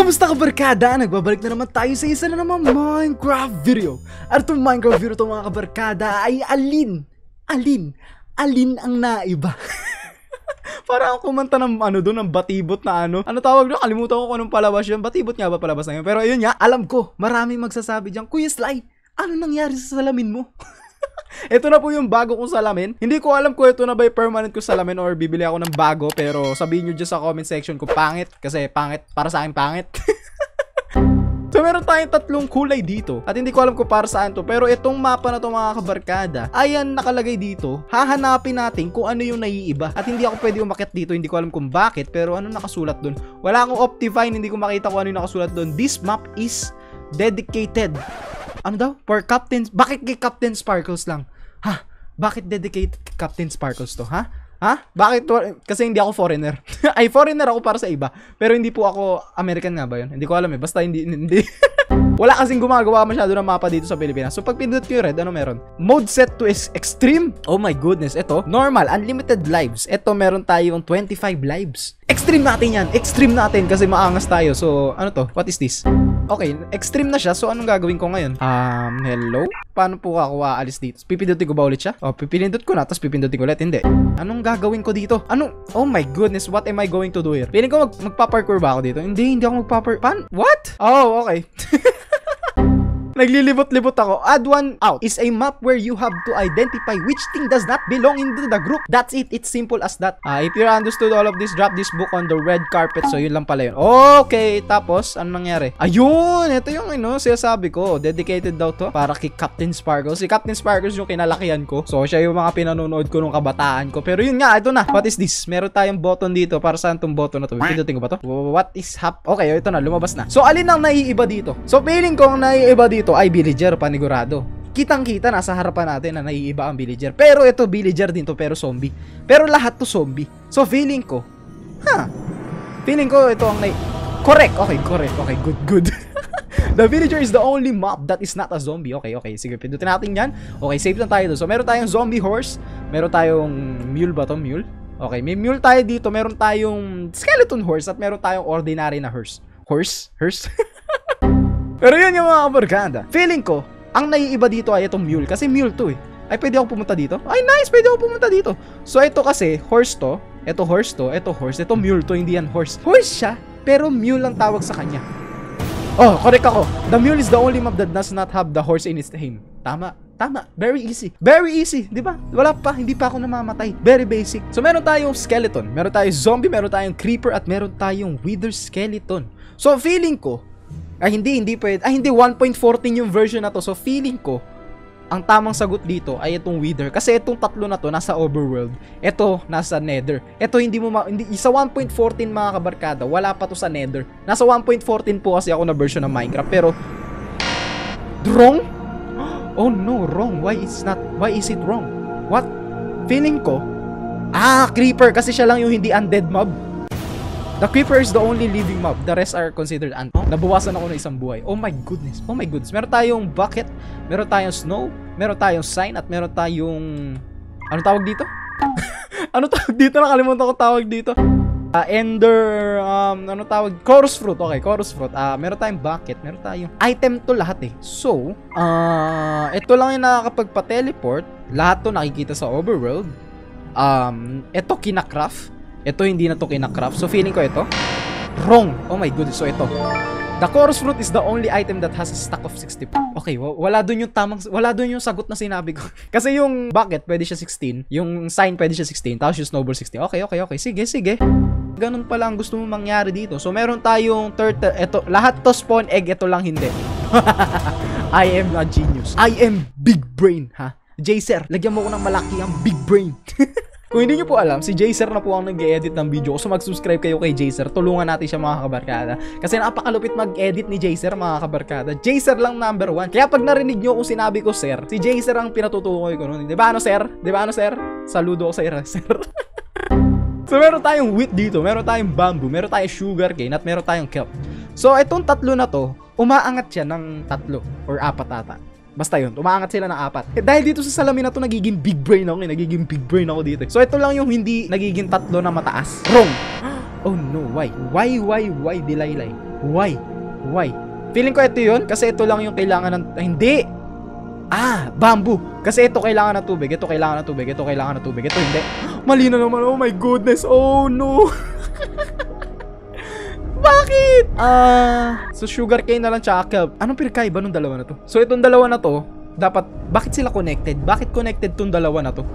Kamusta ka barkada? Nagbabalik na naman tayo sa isa na naman Minecraft video. At itong Minecraft video itong mga kabarkada ay alin? Alin? Alin ang naiba? Para ako kumanta ng ano doon, ng batibot na ano. Ano tawag doon? Kalimutan ko kung anong palabas yun. Batibot nga ba palabas na yun? Pero ayun nga, alam ko, maraming magsasabi dyan, Kuya Sly, ano nangyari sa salamin mo? ito na po yung bago kong salamin. Hindi ko alam kung ito na ba yung permanent ko salamin or bibili ako ng bago. Pero sabihin nyo dyan sa comment section kung pangit. Kasi pangit, para sa akin pangit. So meron tayong tatlong kulay dito at hindi ko alam kung para saan to pero itong mapa na to mga kabarkada ayan nakalagay dito hahanapin natin kung ano yung naiiba at hindi ako pwede umakyat dito hindi ko alam kung bakit pero ano nakasulat dun wala akong Optifine hindi ko makita kung ano yung nakasulat dun this map is dedicated ano daw for Captain bakit kay Captain Sparkles lang ha bakit dedicated Captain Sparkles to ha Ha? Bakit? Kasi hindi ako foreigner. Ay, foreigner ako para sa iba. Pero hindi po ako American nga ba yun? Hindi ko alam eh. Basta hindi, hindi. Wala kasing gumagawa masyado ng mapa dito sa Pilipinas. So pag pindot ko yung red, ano meron? Mode set to is extreme. Oh my goodness. Ito, normal, unlimited lives. Ito, meron tayong 25 lives. Extreme natin yan. Extreme natin kasi maangas tayo. So, ano to? What is this? Okay, extreme na siya. So, anong gagawin ko ngayon? Um, hello? Paano po ako aalis dito? Pipindutin ko ba ulit siya? Oh, pipindot ko na, tapos pipindutin ko ulit. Hindi. Anong gagawin ko dito? Anong? Oh my goodness, what am I going to do here? Piling ko mag magpa-parkour ba ako dito? Hindi, hindi ako magpa-parkour. Pan? What? Oh, okay. Naglilibot-libot ako. Add one out is a map where you have to identify which thing does not belong into the group. That's it. It's simple as that. Uh, if you understood all of this, drop this book on the red carpet. So, yun lang pala yun. Okay. Tapos, ano nangyari? Ayun! Ito yung, ano, sinasabi ko. Dedicated daw to para kay Captain Sparkles. Si Captain Sparkles yung kinalakihan ko. So, siya yung mga pinanonood ko nung kabataan ko. Pero yun nga, ito na. What is this? Meron tayong button dito. Para saan tong button na to? Pindutin ko ba to? What is hap? Okay, ito na. Lumabas na. So, alin ang naiiba dito? So, feeling ko ang naiiba dito dito ay villager panigurado. Kitang-kita nasa harapan natin na naiiba ang villager. Pero ito villager din to pero zombie. Pero lahat to zombie. So feeling ko, ha? Huh, feeling ko ito ang nai Correct. Okay, correct. Okay, good, good. the villager is the only mob that is not a zombie. Okay, okay. Sige, pindutin natin yan. Okay, safe lang tayo. So, meron tayong zombie horse. Meron tayong mule ba to? Mule? Okay, may mule tayo dito. Meron tayong skeleton horse at meron tayong ordinary na horse. Horse? Horse? Pero yun yung mga kabarkada. Feeling ko, ang naiiba dito ay itong mule. Kasi mule to eh. Ay, pwede ako pumunta dito? Ay, nice! Pwede ako pumunta dito. So, ito kasi, horse to. Ito horse to. Ito horse. Ito mule to. Hindi yan horse. Horse siya, pero mule ang tawag sa kanya. Oh, correct ako. The mule is the only map that does not have the horse in its name. Tama. Tama. Very easy. Very easy. Di ba? Wala pa. Hindi pa ako namamatay. Very basic. So, meron tayong skeleton. Meron tayong zombie. Meron tayong creeper. At meron tayong wither skeleton. So, feeling ko, ay hindi, hindi pwede. Ay hindi, 1.14 yung version na to. So feeling ko, ang tamang sagot dito ay itong Wither. Kasi itong tatlo na to nasa overworld. Ito nasa nether. Ito hindi mo ma... Hindi, sa 1.14 mga kabarkada, wala pa to sa nether. Nasa 1.14 po kasi ako na version ng Minecraft. Pero, wrong? Oh no, wrong. Why is not... Why is it wrong? What? Feeling ko, ah, creeper. Kasi siya lang yung hindi undead mob. The creeper is the only living mob. The rest are considered oh, Nabawasan ako ng isang buhay. Oh my goodness. Oh my goodness. Meron tayong bucket, meron tayong snow, meron tayong sign, at meron tayong... Ano tawag dito? ano tawag dito? Nakalimutan ko tawag dito. Uh, ender, um, ano tawag? Chorus fruit. Okay, chorus fruit. Uh, meron tayong bucket, meron tayong item to lahat eh. So, uh, ito lang yung nakakapagpa-teleport. Lahat to nakikita sa overworld. Um, ito kinacraft ito hindi na to kinakraft. So feeling ko ito. Wrong. Oh my goodness. So ito. The chorus fruit is the only item that has a stack of 60. Okay, wala doon yung tamang wala doon yung sagot na sinabi ko. Kasi yung bucket pwede siya 16, yung sign pwede siya 16, tapos yung snowball 16. Okay, okay, okay. Sige, sige. Ganun pala ang gusto mo mangyari dito. So meron tayong turtle, ito, lahat to spawn egg, ito lang hindi. I am a genius. I am big brain, ha? Jaser, lagyan mo ko ng malaki ang big brain. Kung hindi nyo po alam, si Jaser na po ang nag-edit ng video. So mag-subscribe kayo kay Jaser. Tulungan natin siya mga kabarkada. Kasi napakalupit mag-edit ni Jaser mga kabarkada. Jaser lang number one. Kaya pag narinig nyo kung sinabi ko sir, si Jaser ang pinatutukoy ko noon. Di ba ano sir? Di ba ano sir? Saludo ko sa ira sir. so meron tayong wheat dito, meron tayong bamboo, meron tayong sugar cane, at meron tayong kelp. So itong tatlo na to, umaangat siya ng tatlo or apat ata. Basta yun, umaangat sila ng apat. Eh, dahil dito sa salamin na to, nagiging big brain ako eh. Nagiging big brain ako dito. So, ito lang yung hindi nagiging tatlo na mataas. Wrong! Oh no, why? Why, why, why, Delilah? Why? Why? Feeling ko ito yun kasi ito lang yung kailangan ng... ah, Hindi! Ah, bamboo. Kasi ito kailangan ng tubig, ito kailangan ng tubig, ito kailangan ng tubig, ito hindi. Mali na naman. Oh my goodness. Oh no. Bakit? Ah, so sugarcane na lang tsaka kelp. Anong pinagkaiba nung dalawa na to? So itong dalawa na to, dapat bakit sila connected? Bakit connected tong dalawa na to?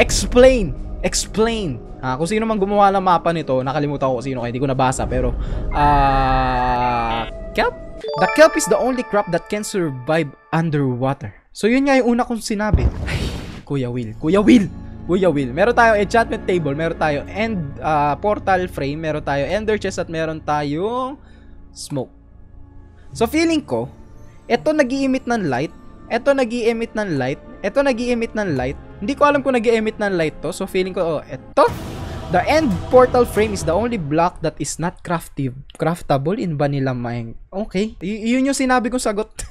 Explain. Explain. Ah, kung sino man gumawa ng mapa nito, nakalimutan ko kung sino kaya hindi ko nabasa pero ah kelp? The kelp is the only crop that can survive underwater. So yun nga yung una kong sinabi. Ay, Kuya Will. Kuya Will. Kuya Will. Meron tayong enchantment table, meron tayong end ah, portal frame, meron tayong ender chest at meron tayong smoke. So feeling ko, eto nag emit ng light, eto nag emit ng light, eto nag emit ng light. Hindi ko alam kung nag emit ng light to. So feeling ko, oh, eto. The end portal frame is the only block that is not craftive, craftable in vanilla mine. Okay. Y- yun yung sinabi kong sagot.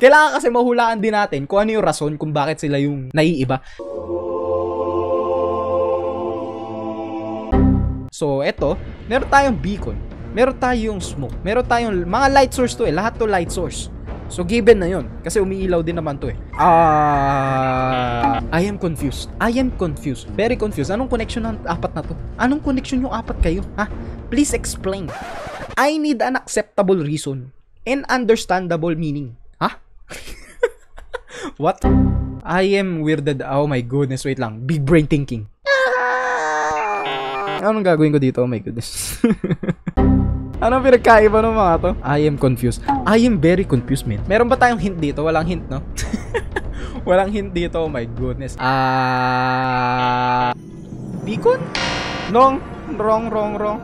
Kailangan kasi mahulaan din natin kung ano yung rason kung bakit sila yung naiiba. So, eto, meron tayong beacon, meron tayong smoke, meron tayong mga light source to eh, lahat to light source. So, given na yun. Kasi umiilaw din naman to eh. Ah... I am confused. I am confused. Very confused. Anong connection ng apat na to? Anong connection yung apat kayo? Ha? Please explain. I need an acceptable reason and understandable meaning. Ha? What? I am weirded. Oh my goodness. Wait lang. Big brain thinking. Anong gagawin ko dito? Oh my goodness. Anong pinagkaiba ng mga to? I am confused. I am very confused, man. Meron ba tayong hint dito? Walang hint, no? Walang hint dito. Oh my goodness. Ah... beacon? Wrong. Wrong, wrong, wrong.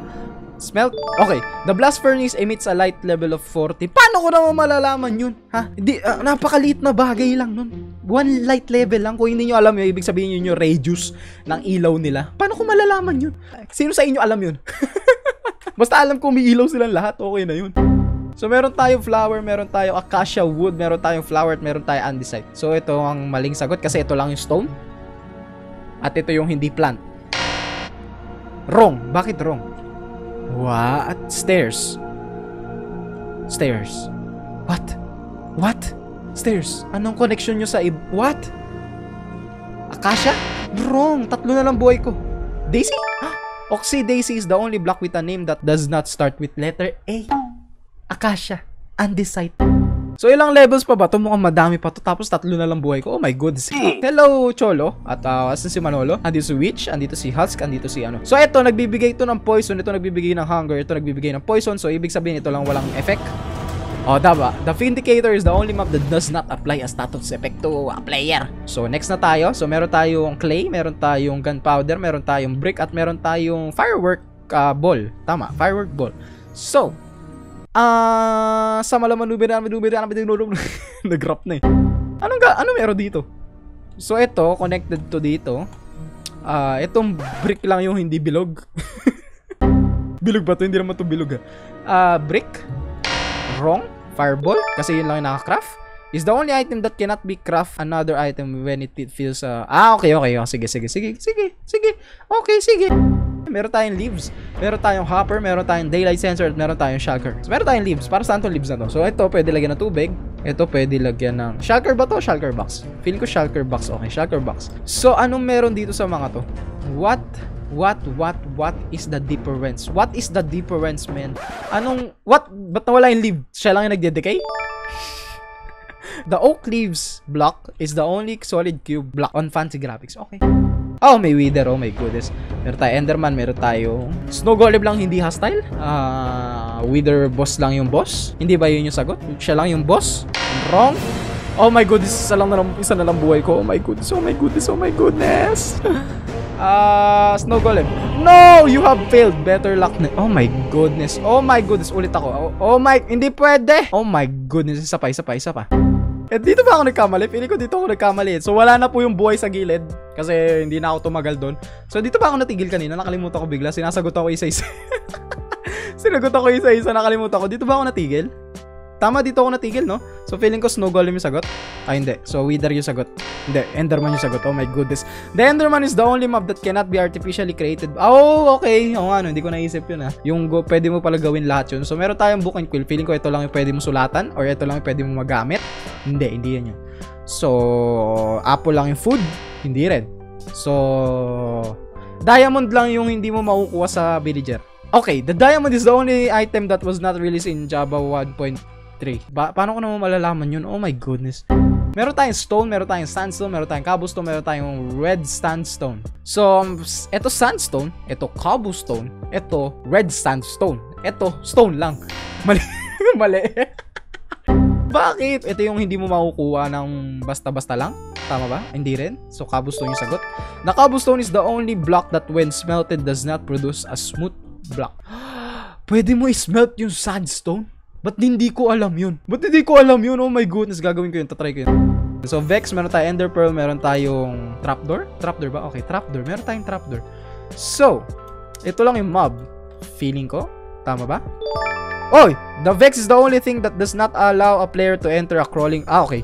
Smelt? Okay. The blast furnace emits a light level of 40. Paano ko naman malalaman yun? Ha? Hindi, ah, napakaliit na bagay lang nun. One light level lang. Kung hindi nyo alam yun, ibig sabihin yun yung radius ng ilaw nila. Paano ko malalaman yun? Sino sa inyo alam yun? Basta alam ko umiilaw silang lahat, okay na yun. So meron tayong flower, meron tayong acacia wood, meron tayong flower at meron tayong andesite. So ito ang maling sagot kasi ito lang yung stone. At ito yung hindi plant. Wrong. Bakit wrong? What? Stairs. Stairs. What? What? Stairs. Anong connection nyo sa ib... What? Acacia? Wrong. Tatlo na lang buhay ko. Daisy? Oxy Daisy is the only block with a name that does not start with letter A. Acacia. Andesite. So ilang levels pa ba? Ito mukhang madami pa to. Tapos tatlo na lang buhay ko. Oh my goodness. Hello, Cholo. At uh, asan si Manolo? Andito si Witch. Andito si Husk. Andito si ano. So ito, nagbibigay ito ng poison. Ito nagbibigay ng hunger. Ito nagbibigay ng poison. So ibig sabihin ito lang walang effect. Oh, diba? The Vindicator is the only map that does not apply a status effect to a player. So, next na tayo. So, meron tayong clay, meron tayong gunpowder, meron tayong brick, at meron tayong firework uh, ball. Tama, firework ball. So, ah, sa malaman nubiran, nubiran, nubiran, nag-rap na eh. Anong, ga, ano meron dito? So, ito, connected to dito. Ah, itong brick lang yung hindi bilog. bilog ba to? Hindi naman to bilog ah. Ah, brick. Wrong. Fireball, kasi yun lang yung nakaka-craft, is the only item that cannot be craft another item when it feels, uh, ah, okay, okay, oh, sige, sige, sige, sige, sige, okay, sige. Meron tayong leaves, meron tayong hopper, meron tayong daylight sensor, at meron tayong shulker. So, meron tayong leaves, para saan tong leaves na to? So, ito, pwede lagyan ng tubig, ito, pwede lagyan ng, shulker ba to? Shulker box. Feeling ko shulker box, okay, shulker box. So, anong meron dito sa mga to? What What, what, what is the difference? What is the difference, man? Anong, what? Ba't nawala yung leaf? Siya lang yung nagde-decay? The oak leaves block is the only solid cube block on fancy graphics. Okay. Oh, may wither. Oh my goodness. Meron tayo enderman. Meron tayo snow golem lang hindi hostile. Ah, wither boss lang yung boss. Hindi ba yun yung sagot? Siya lang yung boss? Wrong. Oh my goodness, isa lang na lang, isa na lang buhay ko. Oh my goodness, oh my goodness, oh my goodness. Ah, Snow Golem. No! You have failed. Better luck na. Oh my goodness. Oh my goodness. Ulit ako. Oh, oh my... Hindi pwede. Oh my goodness. Isa pa, isa pa, isa pa. Eh, dito ba ako nagkamali? Feeling ko dito ako nagkamali. So, wala na po yung buhay sa gilid. Kasi hindi na ako tumagal doon. So, dito ba ako natigil kanina? Nakalimutan ko bigla. Sinasagot ako isa-isa. Sinagot ako isa-isa. Nakalimutan ko. Dito ba ako natigil? Tama dito ako natigil, no? So, feeling ko Snow Golem yung sagot. Ah, hindi. So, Wither yung sagot. Hindi, Enderman yung sagot. Oh my goodness. The Enderman is the only mob that cannot be artificially created. Oh, okay. Oo nga, no, hindi ko naisip yun ah. Yung go, pwede mo pala gawin lahat yun. So, meron tayong book and quill. Feeling ko ito lang yung pwede mo sulatan or ito lang yung pwede mo magamit. Hindi, hindi yan yun. So, apple lang yung food. Hindi rin. So, diamond lang yung hindi mo makukuha sa villager. Okay, the diamond is the only item that was not released in Java 1.3. Ba paano ko naman malalaman yun? Oh my goodness. Meron tayong stone, meron tayong sandstone, meron tayong cobblestone, meron tayong red sandstone. So, um, ito sandstone, ito cobblestone, ito red sandstone, ito stone lang. Mali. Mali. Bakit? Ito yung hindi mo makukuha ng basta-basta lang? Tama ba? Hindi rin? So, cobblestone yung sagot. The cobblestone is the only block that when smelted does not produce a smooth block. Pwede mo i-smelt yung sandstone? Ba't hindi ko alam yun? Ba't hindi ko alam yun? Oh my goodness, gagawin ko yun. Tatry ko yun. So, Vex, meron tayong Ender Pearl, meron tayong Trapdoor? Trapdoor ba? Okay, Trapdoor. Meron tayong Trapdoor. So, ito lang yung mob. Feeling ko. Tama ba? Oy! The Vex is the only thing that does not allow a player to enter a crawling... Ah, okay.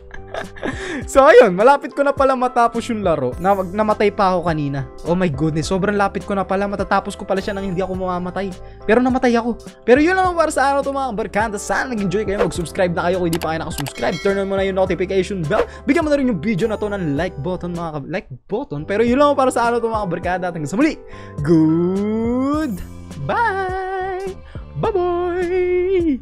so, ayun. Malapit ko na pala matapos yung laro. Na, namatay pa ako kanina. Oh my goodness. Sobrang lapit ko na pala. Matatapos ko pala siya nang hindi ako mamamatay. Pero namatay ako. Pero yun lang para sa araw to mga barkada. Sana nag-enjoy kayo. Mag-subscribe na kayo kung hindi pa kayo nakasubscribe. Turn on mo na yung notification bell. Bigyan mo na rin yung video na to ng like button mga like button. Pero yun lang para sa araw to mga barkada. Hanggang sa muli. Good. Bye. Bye bye.